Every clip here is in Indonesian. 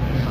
Yeah.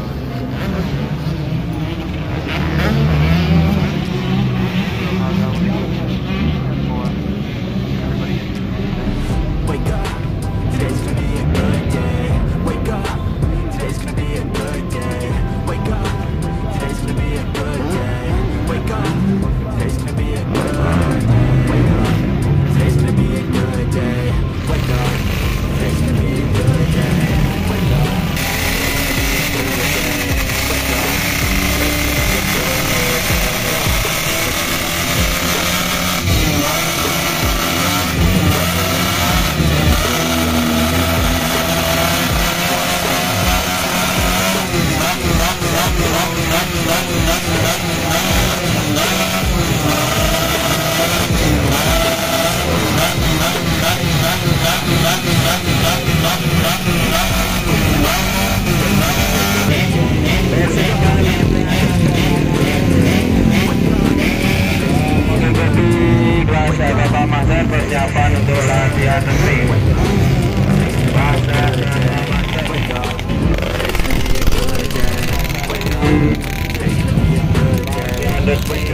I'm Asiata freeway. Wake up. Wake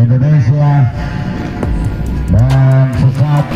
Indonesia dan sesat.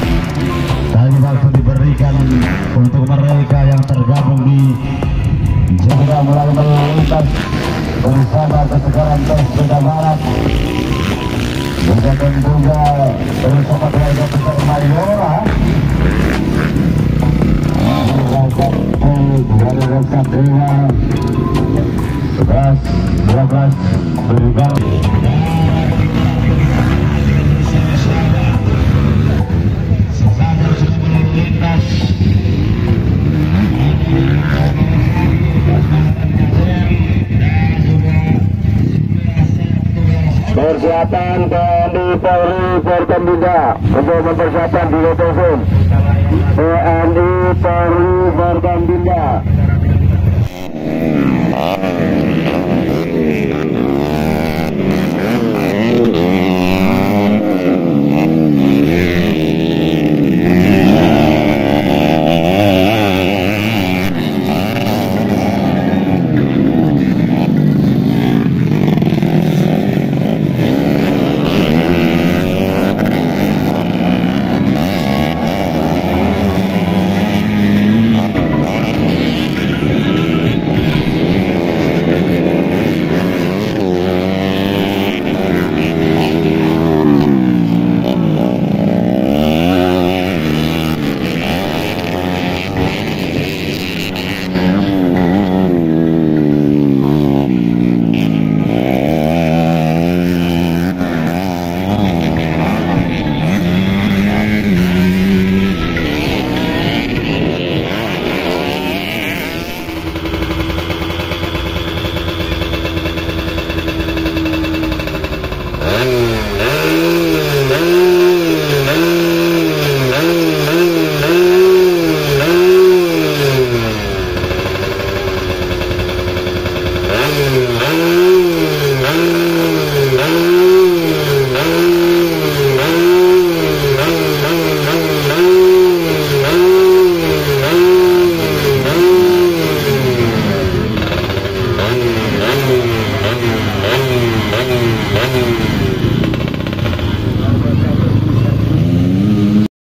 persiapan TNI Polri Forkombinda untuk mempersiapkan di Lotosun TNI Polri Forkombinda